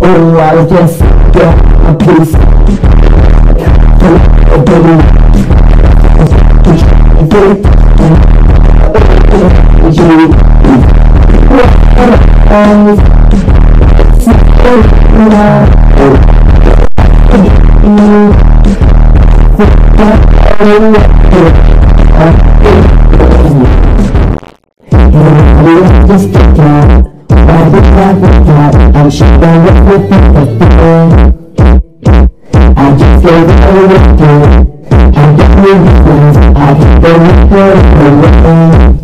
Oh, I'll just get a piece. Just I just it. All away. I got me the things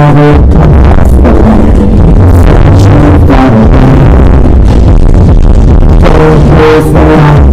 Thank you.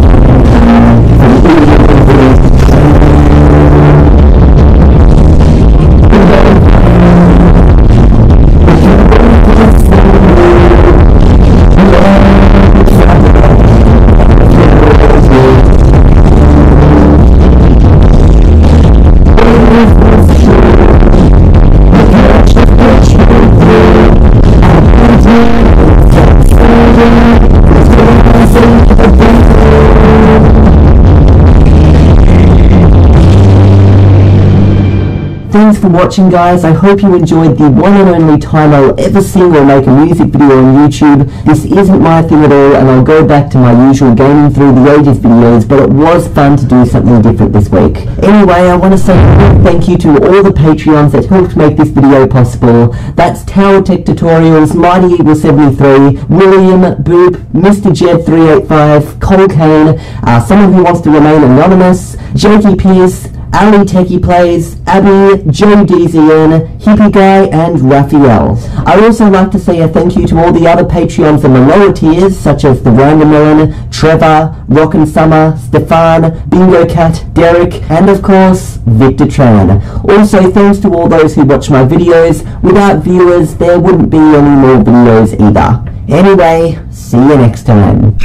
Thanks for watching guys, I hope you enjoyed the one and only time I'll ever sing or make a music video on YouTube. This isn't my thing at all and I'll go back to my usual gaming through the ages videos, but it was fun to do something different this week. Anyway, I want to say a big thank you to all the Patreons that helped make this video possible. That's Tower Tech Tutorials, Mighty Eagle 73, William, Boop, Mr. Jed 385, Cole Kane, uh, someone who wants to remain anonymous, Jakey Pierce, Ali Techie Plays, Abby, Joe DZN, Hippie Guy, and Raphael. I'd also like to say a thank you to all the other Patreons in the lower tiers, such as The Random Melon, Trevor, Rockin' Summer, Stefan, Bingo Cat, Derek, and of course, Victor Tran. Also, thanks to all those who watch my videos. Without viewers, there wouldn't be any more videos either. Anyway, see you next time.